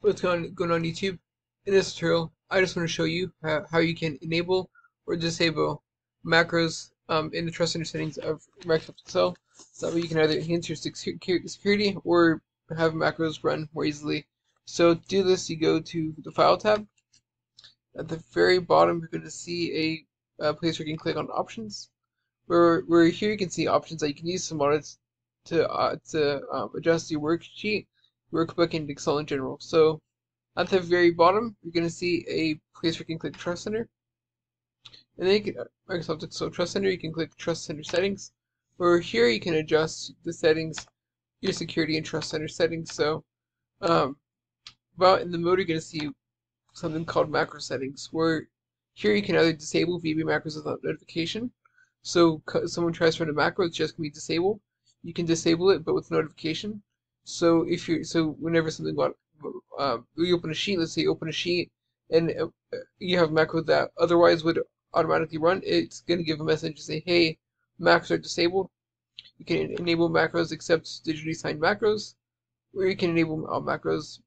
What's going going on YouTube? In this tutorial, I just want to show you how, how you can enable or disable macros um, in the Trust Center settings of Microsoft Excel. So that way you can either enhance your security or have macros run more easily. So to do this, you go to the File tab. At the very bottom, you're going to see a, place where you can click on Options. Where, where here you can see options that you can use some audits to uh, to um, adjust your worksheet workbook and Excel in general. So at the very bottom, you're going to see a place where you can click Trust Center. And then you can, Microsoft Excel Trust Center, you can click Trust Center Settings. Or here you can adjust the settings, your security and Trust Center settings. So um, about in the mode, you're going to see something called macro settings, where here you can either disable VB macros without notification. So someone tries to run a macro, it's just going to be disabled. You can disable it, but with notification. So if you so whenever something got uh, you open a sheet, let's say you open a sheet and uh, you have macro that otherwise would automatically run, it's going to give a message to say, hey, macros are disabled. You can enable macros except digitally signed macros, or you can enable all macros.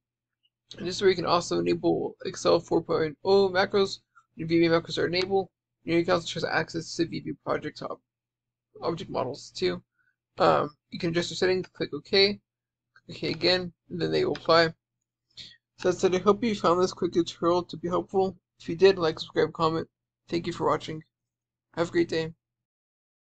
And this is where you can also enable Excel 4.0 macros. Your VB macros are enabled. And you can also choose access to VB project object models too. Um, you can adjust your settings, click OK. Okay, again, and then they will apply. So that's it. I hope you found this quick tutorial to be helpful. If you did, like, subscribe, comment. Thank you for watching. Have a great day.